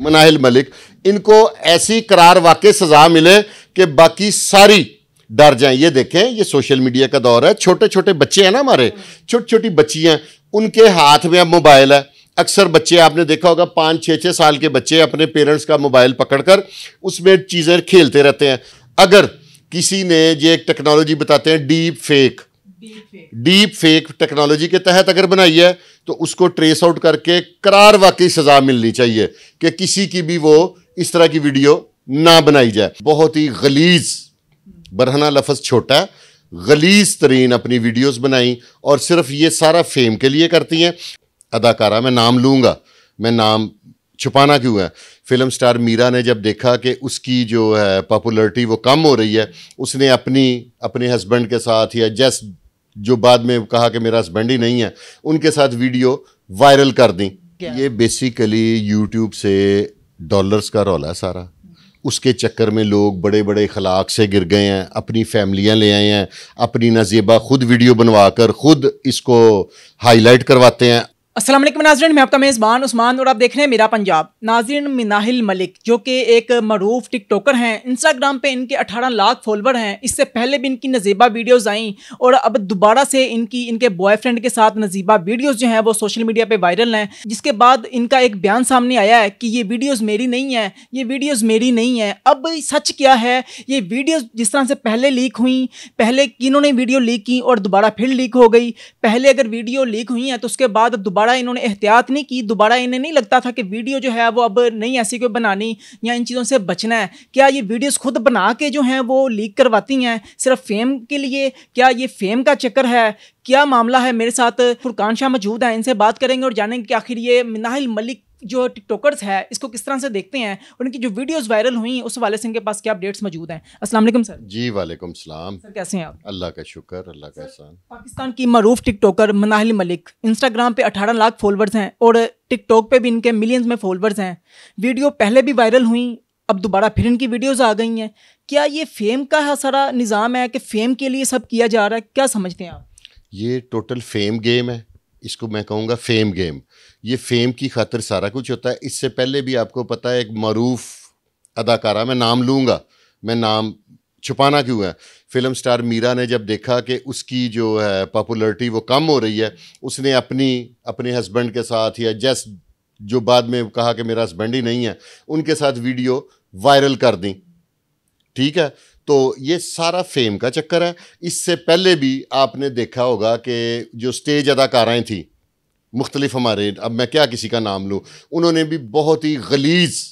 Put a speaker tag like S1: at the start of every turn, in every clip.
S1: मनाहिल मलिक, इनको ऐसी करार वाकई सजा मिले कि बाकी सारी डर जाएँ। ये देखें, ये सोशल मीडिया का दौर है। छोटे छोटे बच्चे हैं ना हमारे छोटी छोटी बच्चियाँ, उनके हाथ में अब मोबाइल है। अक्सर बच्चे, आपने देखा होगा, पाँच छः छः साल के बच्चे अपने पेरेंट्स का मोबाइल पकड़कर उसमें चीज़ें खेलते रहते हैं। अगर किसी ने ये एक टेक्नोलॉजी बताते हैं, deep fake deep fake technology के तहत अगर बनाई है तो उसको ट्रेस आउट करके करार वाकई सजा मिलनी चाहिए कि किसी की भी वो इस तरह की वीडियो ना बनाई जाए। बहुत ही गलीज, बरहना लफज छोटा है, गलीज तरीन अपनी वीडियोस बनाई और सिर्फ़ ये सारा फेम के लिए करती हैं। अदाकारा, मैं नाम लूँगा, मैं नाम छुपाना क्यों है? फ़िल्म स्टार मीरा ने जब देखा कि उसकी जो है पॉपुलरिटी वो कम हो रही है, उसने अपनी, अपने हस्बैंड के साथ या जस्ट जो बाद में कहा कि मेरा हस्बैंड ही नहीं है उनके साथ वीडियो वायरल कर दी। ये बेसिकली यूट्यूब से डॉलर्स का रौला है सारा। उसके चक्कर में लोग बड़े बड़े खलाक से गिर गए हैं अपनी फैमिलियाँ ले आए हैं अपनी नज़ीबा खुद वीडियो बनवा कर खुद इसको हाईलाइट करवाते हैं।
S2: असलम नाजरन, मैं आपका मेज़बान उस्मान और आप देख रहे हैं मेरा पंजाब। नाजरन मिनाहिल मलिक, जो कि एक मरूफ टिकटॉकर हैं, इंस्टाग्राम पे इनके 18 लाख फॉलोवर हैं। इससे पहले भी इनकी नज़ीबा वीडियोस आई और अब दोबारा से इनकी, इनके बॉयफ्रेंड के साथ नज़ीबा वीडियोस जो हैं, वो सोशल मीडिया पे वायरल हैं। जिसके बाद इनका एक बयान सामने आया है कि ये वीडियोज़ मेरी नहीं है, ये वीडियोज़ मेरी नहीं है। अब सच क्या है, ये वीडियोज़ जिस तरह से पहले लीक हुई, पहले इन्होंने वीडियो लीक की और दोबारा फिर लीक हो गई। पहले अगर वीडियो लीक हुई हैं तो उसके बाद दोबारा दोबारा इन्होंने एहतियात नहीं की, दोबारा इन्हें नहीं लगता था कि वीडियो जो है वो अब नहीं ऐसी कोई बनानी या इन चीज़ों से बचना है। क्या ये वीडियोस खुद बना के जो हैं वो लीक करवाती हैं? सिर्फ़ फेम के लिए? क्या ये फेम का चक्कर है? क्या मामला है मेरे साथ? फुरकान शाह मौजूद हैं, इनसे बात करेंगे और जानेंगे कि आखिर ये मिनाहिल मलिक जो टिकटॉकर्स है इसको किस तरह से देखते हैं उनकी जो वीडियोस वायरल हुई उस हवाले से इनके पास क्या अपडेट्स मौजूद हैं? अस्सलाम वालेकुम सर।
S1: जी वालेकुम सलाम।
S2: सर कैसे हैं आप?
S1: अल्लाह का शुक्र अल्लाह का एहसान।
S2: पाकिस्तान की मरूफ टिकटॉकर मनाहिल मलिक इंस्टाग्राम पे 18 लाख फॉलोअर्स हैं और टिकटॉक पे भी इनके मिलियंस में फॉलोअर्स हैं। वीडियो पहले भी वायरल हुई अब दोबारा फिर इनकी वीडियोस आ गई हैं। क्या ये फेम का सारा निज़ाम है कि फेम के लिए सब किया जा रहा है? क्या समझते हैं आप?
S1: ये टोटल फेम गेम है। इसको मैं कहूँगा फेम गेम ये फेम की खातिर सारा कुछ होता है। इससे पहले भी आपको पता है, एक मरूफ अदाकारा, मैं नाम लूँगा, मैं नाम छुपाना क्यों है? फ़िल्म स्टार मीरा ने जब देखा कि उसकी जो है पॉपुलरिटी वो कम हो रही है, उसने अपनी, अपने हस्बैंड के साथ या जस्ट जो बाद में कहा कि मेरा हस्बैंड ही नहीं है, उनके साथ वीडियो वायरल कर दी। ठीक है? तो ये सारा फेम का चक्कर है। इससे पहले भी आपने देखा होगा कि जो स्टेज अदाकाराएँ थी मुख्तलिफ़ हमारे, अब मैं क्या किसी का नाम लूँ? उन्होंने भी बहुत ही गलीज,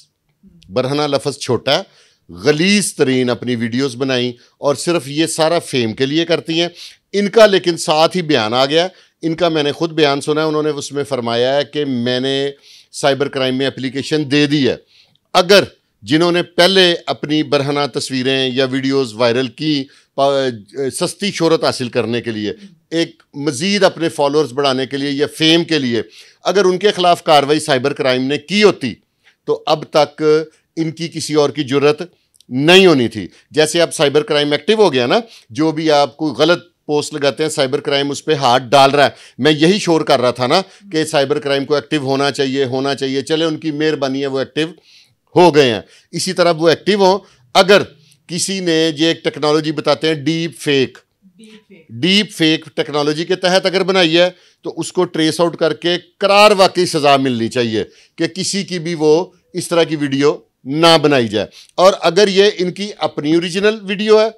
S1: बरहना लफज छोटा, गलीज तरीन अपनी वीडियोस बनाई और सिर्फ़ ये सारा फेम के लिए करती हैं। इनका लेकिन साथ ही बयान आ गया। इनका मैंने खुद बयान सुना है, उन्होंने उसमें फरमाया है कि मैंने साइबर क्राइम में एप्लीकेशन दे दी है। अगर जिन्होंने पहले अपनी बरहना तस्वीरें या वीडियोस वायरल की सस्ती शहरत हासिल करने के लिए एक मज़ीद अपने फॉलोअर्स बढ़ाने के लिए या फेम के लिए, अगर उनके ख़िलाफ़ कार्रवाई साइबर क्राइम ने की होती तो अब तक इनकी किसी और की ज़रूरत नहीं होनी थी। जैसे अब साइबर क्राइम एक्टिव हो गया ना, जो भी आप कोई गलत पोस्ट लगाते हैं साइबर क्राइम उस पर हाथ डाल रहा है। मैं यही शोर कर रहा था ना कि साइबर क्राइम को एक्टिव होना चाहिए होना चाहिए, चले उनकी मेहरबानी है, वो एक्टिव हो गए हैं। इसी तरह वो एक्टिव हों, अगर किसी ने ये एक टेक्नोलॉजी बताते हैं deep fake deep fake technology के तहत अगर बनाई है तो उसको ट्रेस आउट करके करार वाकई सजा मिलनी चाहिए कि किसी की भी वो इस तरह की वीडियो ना बनाई जाए। और अगर ये इनकी अपनी ओरिजिनल वीडियो है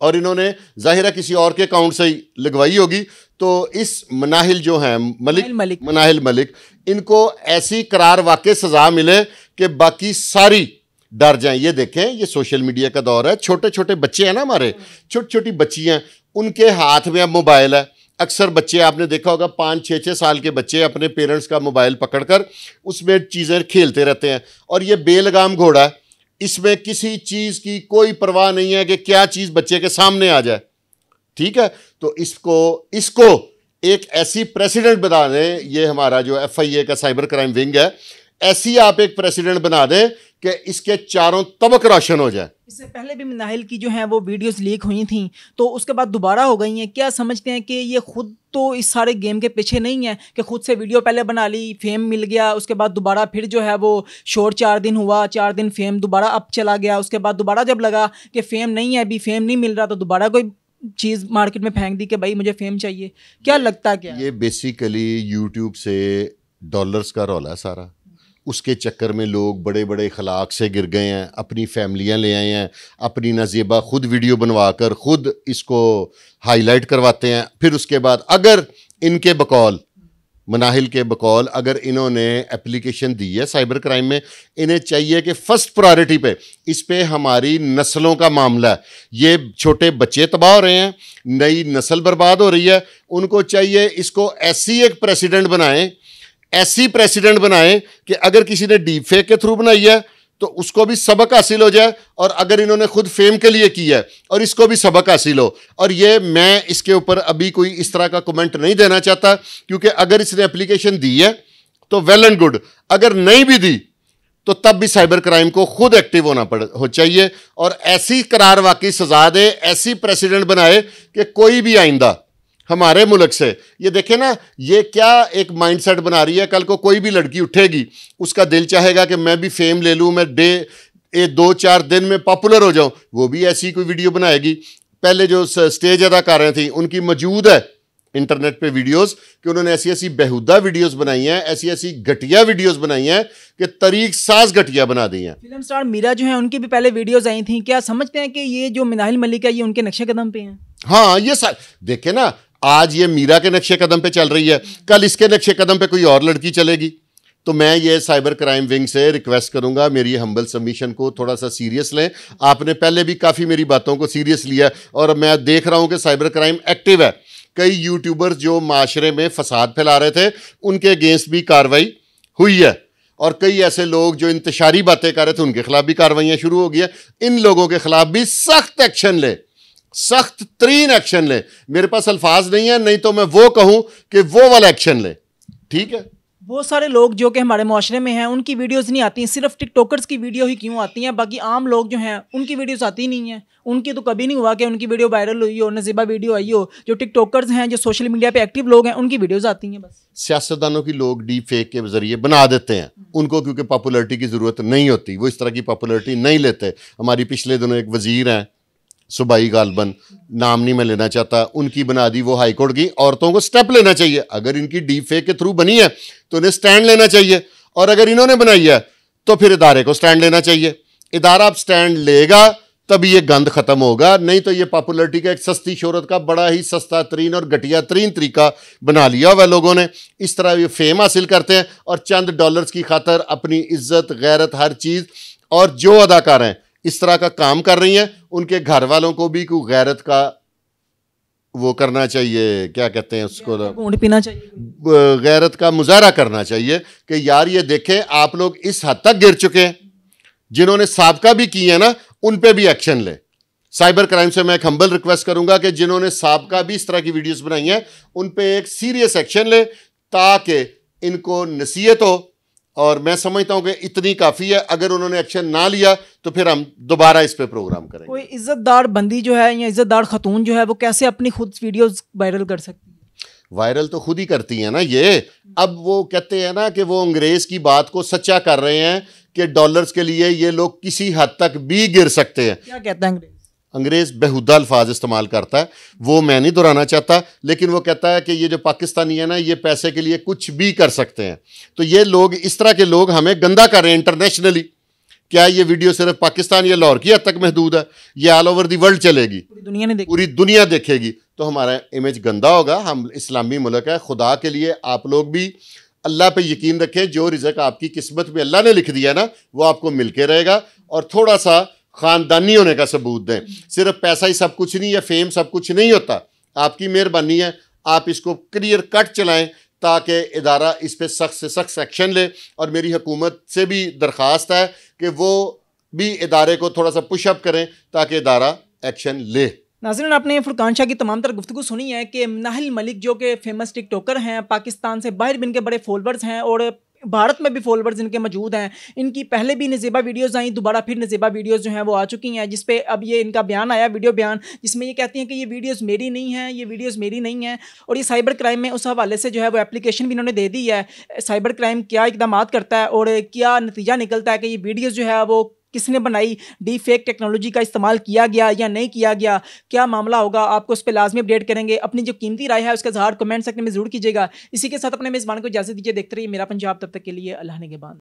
S1: और इन्होंने ज़ाहिर है किसी और के अकाउंट से ही लगवाई होगी तो इस मनाहिल जो हैं मलिक
S2: मलिक।
S1: मनाहिल मलिक इनको ऐसी करार वाकई सजा मिले कि बाकी सारी डर जाएँ। ये देखें, ये सोशल मीडिया का दौर है। छोटे छोटे बच्चे हैं ना हमारे छोटी छोटी बच्चियाँ, उनके हाथ में अब मोबाइल है। अक्सर बच्चे, आपने देखा होगा, पाँच छः छः साल के बच्चे अपने पेरेंट्स का मोबाइल पकड़कर उसमें चीज़ें खेलते रहते हैं। और ये बेलगाम घोड़ा है। इसमें किसी चीज़ की कोई परवाह नहीं है कि क्या चीज़ बच्चे के सामने आ जाए। ठीक है? तो इसको इसको एक ऐसी प्रेसिडेंट बना दें। ये हमारा जो एफ़ आई ए का साइबर क्राइम विंग है। ऐसी आप एक प्रेसिडेंट बना दें कि इसके चारों तबक राशन हो जाए।
S2: इससे पहले भी मिनाहिल की जो है वो वीडियोस लीक हुई थी तो उसके बाद दोबारा हो गई हैं। क्या समझते हैं कि ये खुद तो इस सारे गेम के पीछे नहीं है कि खुद से वीडियो पहले बना ली फेम मिल गया उसके बाद दोबारा फिर जो है वो शोर चार दिन हुआ चार दिन फेम दोबारा अब चला गया उसके बाद दोबारा जब लगा कि फेम नहीं है अभी फेम नहीं मिल रहा तो दोबारा कोई चीज़ मार्केट में फेंक दी कि भाई मुझे फेम चाहिए। क्या लगता है क्या?
S1: ये बेसिकली यूट्यूब से डॉलर्स का रौला है सारा। उसके चक्कर में लोग बड़े बड़े अखलाक से गिर गए हैं, अपनी फैमिलियाँ ले आए हैं, अपनी नज़ेबा खुद वीडियो बनवा कर खुद इसको हाईलाइट करवाते हैं। फिर उसके बाद अगर इनके बकौल, मनाहिल के बकौल, अगर इन्होंने एप्लीकेशन दी है साइबर क्राइम में, इन्हें चाहिए कि फ़र्स्ट प्रायोरिटी पे, इस पे हमारी नस्लों का मामला है। ये छोटे बच्चे तबाह हो रहे हैं, नई नस्ल बर्बाद हो रही है, उनको चाहिए इसको ऐसी एक प्रेसिडेंट बनाएँ ऐसी प्रेसिडेंट बनाएँ कि अगर किसी ने डीप फेक के थ्रू बनाई है तो उसको भी सबक हासिल हो जाए और अगर इन्होंने खुद फेम के लिए किया है, और इसको भी सबक हासिल हो। और ये मैं इसके ऊपर अभी कोई इस तरह का कमेंट नहीं देना चाहता, क्योंकि अगर इसने एप्लीकेशन दी है तो वेल एंड गुड अगर नहीं भी दी तो तब भी साइबर क्राइम को खुद एक्टिव होना पड़, हो चाहिए। और ऐसी करार वाकई सजा दे, ऐसी प्रेसिडेंट बनाए कि कोई भी आइंदा हमारे मुल्क से। ये देखे ना ये क्या एक माइंडसेट बना रही है कल को कोई भी लड़की उठेगी उसका दिल चाहेगा कि मैं भी फेम ले लूँ मैं डे ए दो चार दिन में पॉपुलर हो जाऊँ। वो भी ऐसी कोई वीडियो बनाएगी। पहले जो स्टेज अदाकारें थी उनकी मौजूद है इंटरनेट पे वीडियोस कि उन्होंने ऐसी ऐसी बेहुदा वीडियोस बनाई हैं ऐसी ऐसी घटिया वीडियोस बनाई हैं कि तरीक साज घटिया बना दी हैं।
S2: फ़िल्म स्टार मीरा जो है उनकी भी पहले वीडियोस आई थी। क्या समझते हैं कि ये जो मिनाहिल मलिक है ये उनके नक्शे कदम पे हैं?
S1: हाँ ये सर देखे ना आज ये मीरा के नक्शे कदम पे चल रही है, कल इसके नक्शे कदम पे कोई और लड़की चलेगी। तो मैं ये साइबर क्राइम विंग से रिक्वेस्ट करूँगा, मेरी हम्बल सबमिशन को थोड़ा सा सीरियस लें। आपने पहले भी काफ़ी मेरी बातों को सीरियस लिया और मैं देख रहा हूँ कि साइबर क्राइम एक्टिव है। कई यूट्यूबर्स जो माशरे में फसाद फैला रहे थे, उनके अगेंस्ट भी कार्रवाई हुई है। और कई ऐसे लोग जो इंतशारी बातें कर रहे थे, उनके खिलाफ भी कार्रवाइयाँ शुरू हो गई है। इन लोगों के खिलाफ भी सख्त एक्शन लें। सख्त तरीन एक्शन ले। मेरे पास अल्फाज नहीं है नहीं तो मैं वो कहूँ कि वो वाला एक्शन ले। ठीक है?
S2: बहुत सारे लोग जो कि हमारे माशरे में हैं उनकी वीडियोस नहीं आती हैं सिर्फ़ टिकटॉकर्स की वीडियो ही क्यों आती हैं? बाकी आम लोग जो हैं उनकी वीडियोस आती नहीं हैं। उनकी तो कभी नहीं हुआ कि उनकी वीडियो वायरल हुई हो नजीबा वीडियो आई हो। जो टिकटॉकर्स हैं जो सोशल मीडिया पे एक्टिव लोग हैं उनकी वीडियोस आती हैं बस।
S1: सियासतदानों की लोग डी फेक के ज़रिए बना देते हैं। उनको क्योंकि पॉपुलरिटी की ज़रूरत नहीं होती वो इस तरह की पॉपुलरिटी नहीं लेते। हमारी पिछले दिनों एक वज़ीर हैं सुबाई गालबन, नाम नहीं मैं लेना चाहता। उनकी बना दी वो हाईकोर्ट की, औरतों को स्टेप लेना चाहिए। अगर इनकी डी फेक के थ्रू बनी है तो इन्हें स्टैंड लेना चाहिए। और अगर इन्होंने बनाई है तो फिर इदारे को स्टैंड लेना चाहिए। इदारा अब स्टैंड लेगा, तभी ये गंद खत्म होगा। नहीं तो ये पॉपुलरिटी का एक सस्ती शोहरत का बड़ा ही सस्ता तरीन और घटिया तरीन तरीका बना लिया हुआ लोगों ने। इस तरह ये फेम हासिल करते हैं और चंद डॉलर्स की खातर अपनी इज़्ज़त, गैरत, हर चीज़ और जो अदाकार हैं इस तरह का काम कर रही हैं उनके घर वालों को भी कोई गैरत का वो करना चाहिए क्या कहते हैं उसको
S2: पीना चाहिए।
S1: गैरत का मुजाहरा करना चाहिए कि यार ये देखें आप लोग इस हद तक गिर चुके हैं जिन्होंने सबका भी किए हैं ना उन पे भी एक्शन ले। साइबर क्राइम से मैं एक हम्बल रिक्वेस्ट करूँगा कि जिन्होंने सबका भी इस तरह की वीडियोस बनाई हैं उन पे एक सीरियस एक्शन ले ताकि इनको नसीहत हो और मैं समझता हूँ कि इतनी काफ़ी है अगर उन्होंने एक्शन ना लिया तो फिर हम दोबारा इस पे प्रोग्राम करेंगे।
S2: कोई इज्जतदार बंदी जो है या इज्जतदार खतून जो है वो कैसे अपनी खुद वीडियोस वायरल कर सकती है?
S1: वायरल तो खुद ही करती हैं ना ये। अब वो कहते हैं ना कि वो अंग्रेज़ की बात को सच्चा कर रहे हैं कि डॉलर्स के लिए ये लोग किसी हद तक भी गिर सकते हैं।
S2: क्या कहते हैं अंग्रेज़?
S1: अंग्रेज़ बेहुदा अल्फाज इस्तेमाल करता है। वो मैं नहीं दोहराना चाहता लेकिन वो कहता है कि ये जो पाकिस्तानी है ना ये पैसे के लिए कुछ भी कर सकते हैं। तो ये लोग इस तरह के लोग हमें गंदा कर रहे हैं इंटरनेशनली क्या ये वीडियो सिर्फ़ पाकिस्तान या लाहौर की हद तक महदूद है? ये ऑल ओवर दी वर्ल्ड चलेगी।
S2: पूरी दुनिया ने
S1: पूरी दुनिया देखेगी। तो हमारा इमेज गंदा होगा। हम इस्लामी मुल्क है। खुदा के लिए आप लोग भी अल्लाह पे यकीन रखें। जो रिजक आपकी किस्मत में अल्लाह ने लिख दिया ना वो आपको मिल के रहेगा। और थोड़ा सा ख़ानदानी होने का सबूत दें। सिर्फ़ पैसा ही सब कुछ नहीं है फेम सब कुछ नहीं होता। आपकी मेहरबानी है। आप इसको क्लियर कट चलाएँ ताकि इदारा इस पर सख्त से सख्त एक्शन ले और मेरी हुकूमत से भी दरख्वास्त है कि वो भी इदारे को थोड़ा सा पुशअप करें ताकि इदारा एक्शन ले।
S2: नाजरन, आपने फुरकान शाह की तमाम तरह गुफ्तु सुनी है कि नाहल मलिक जो कि फ़ेमस टिक टिकटॉकर हैं, पाकिस्तान से बाहर भी इनके बड़े फॉलोअर्स हैं और भारत में भी फॉलोवर्स इनके मौजूद हैं। इनकी पहले भी नजेबा वीडियोज़ आई, दोबारा फिर नजेबा वीडियोज़ जो हैं वो आ चुकी हैं। जिसपे अब ये इनका बयान आया, वीडियो बयान, जिसमें ये कहती हैं कि ये वीडियोज़ मेरी नहीं है, ये वीडियोज़ मेरी नहीं हैं और ये साइबर क्राइम में उस हवाले से जो है वो एप्लीकेशन भी इन्होंने दे दी है। साइबर क्राइम क्या इकदाम करता है और क्या नतीजा निकलता है कि ये वीडियोज़ जो है वो किसने बनाई डी फेक टेक्नोलॉजी का इस्तेमाल किया गया या नहीं किया गया, क्या मामला होगा, आपको उस पर लाजमी अपडेट करेंगे। अपनी जो कीमती राय है उसका इजहार कमेंट सेक्शन में ज़रूर कीजिएगा। इसी के साथ अपने मेज़बान को इजाज़त दीजिए, देखते रहिए मेरा पंजाब, तब तक के लिए अल्लाह ने के बाद।